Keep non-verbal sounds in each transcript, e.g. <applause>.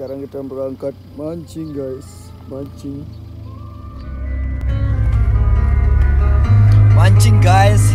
sekarang kita berangkat mancing guys. Mancing. Mancing guys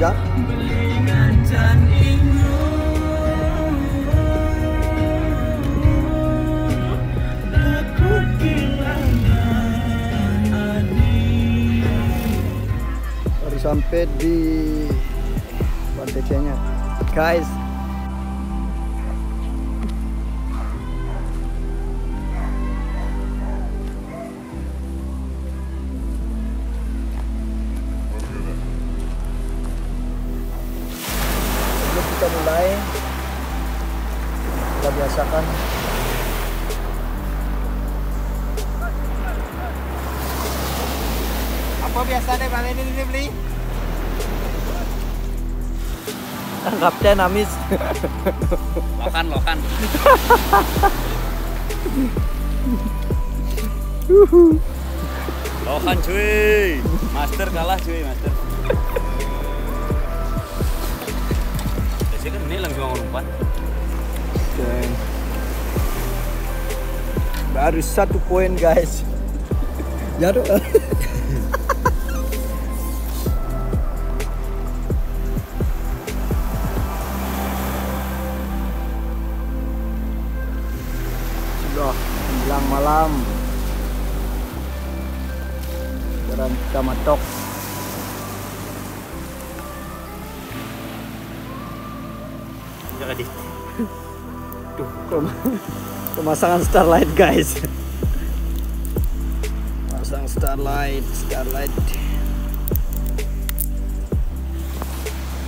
ya. Baru sampai di pantai Cianya guys biasanya Bang ini ini beli? Kapten Amis Lokan, lokan Lokan cuy Master kalah cuy, master Biasanya kan ini langsung Dan baru satu poin guys. Jatuh. Tuh, pem- pemasangan starlight guys. Pasang starlight, starlight.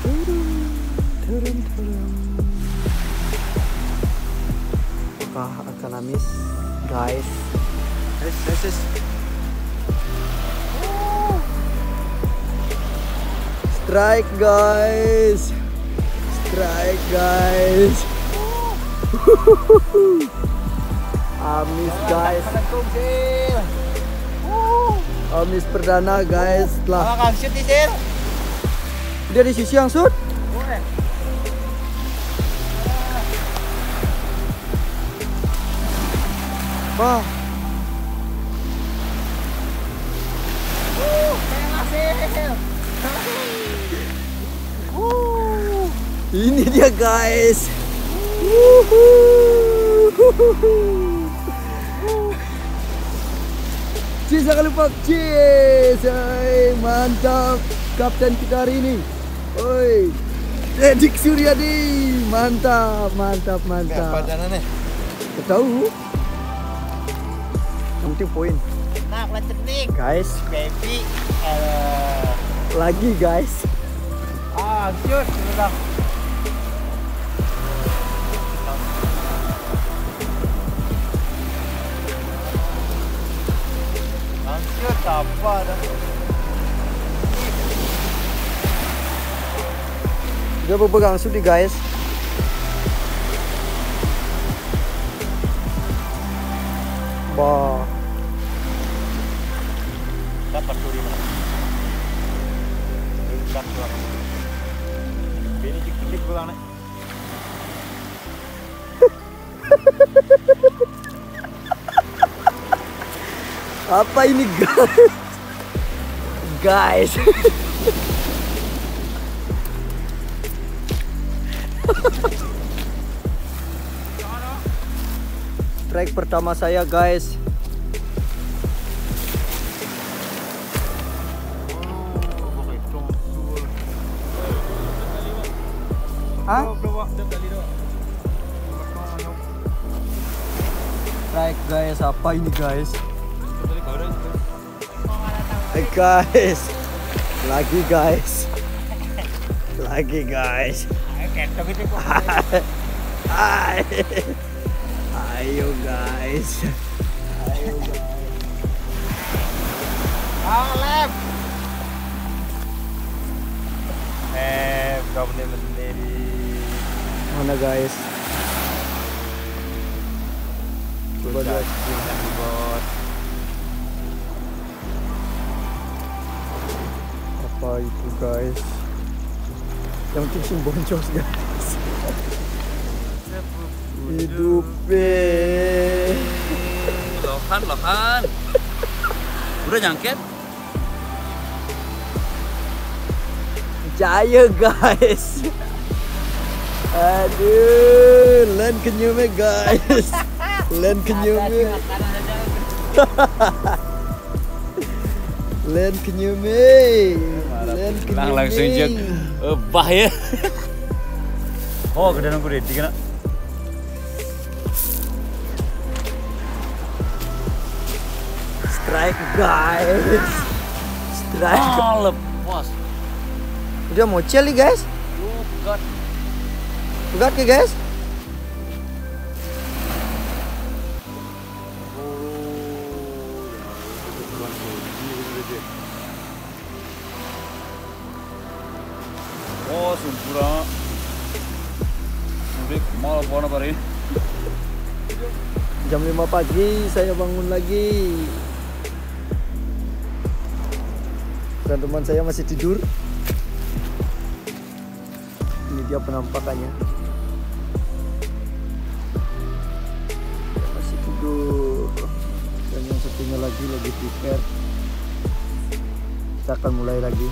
Turun, turun. Apakah akan amis, guys? Yes, yes, yes. Strike guys, strike guys. <laughs> Amis guys, Amis perdana guys. Kang shoot Sir dia di sisi yang shoot. Wah, ini dia guys. Cheers jangan lupa cheers. Hai, mantap kapten kita hari ini. Oi. Edik Suryadi. Mantap, mantap, mantap. nih? Tahu? Yang penting poin. Nah, lecet nih Guys, Baby Eh lagi guys. Ah, shoot Udah Dah Dia berpegang sudi guys. Bah, dapat tuh lima. Dekat dua. Ini dikit pulang nih apa ini guys? Guys. <laughs> Strike pertama saya guys. Hah? Strike guys, apa ini guys? Hey guys, lagi guys, lagi guys. Ketok itu kok Hai. Ayo guys. Ayo guys. Ah, lem. Eh, kau menit-menit di Mana guys? Coba Bos, Apa itu guys? Yang penting boncos guys. Hidup eh. Lohan, lohan. Udah nyangket? Jaya guys. Aduh, len kenyumnya guys. Len kenyumnya. Len kenyumnya. Len Lang kenyumnya. langsung jek. Eh, bahaya. Oh, gede nunggu deh, dikena. Strike guys. Strike. Oh, lepas. Udah mau nih guys. Bukan. Bukan ke guys? Mau apa apa ini? Jam 5 pagi saya bangun lagi. Dan teman saya masih tidur. Ini dia penampakannya. Masih tidur. Dan yang satunya lagi lagi tiket. Kita akan mulai lagi.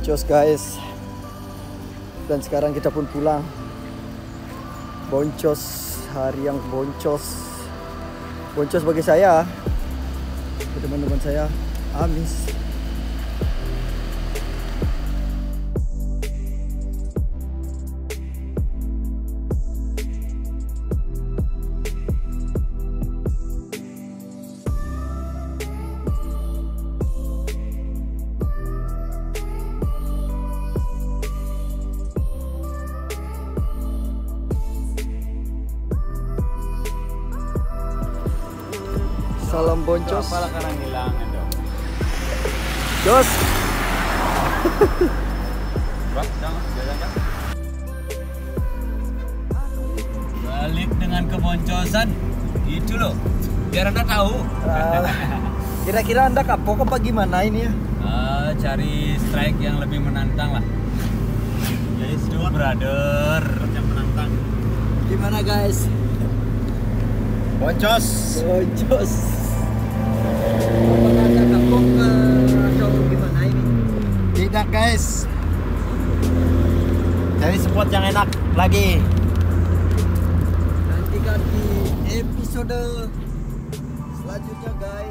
Boncos guys. Dan sekarang kita pun pulang. Boncos hari yang boncos. Boncos bagi saya. Teman-teman saya Amis. Salam boncos. Karang dong? Jos. Bang. Balik dengan keboncosan. Itu loh. Biar anda tahu. Ah, Kira-kira anda kapok apa gimana ini ya? Ah, cari strike yang lebih menantang lah. Yes, dua brother. Yang menantang. Gimana guys? Boncos. Boncos. Tidak guys. Cari spot yang enak lagi. Nantikan di episode selanjutnya guys.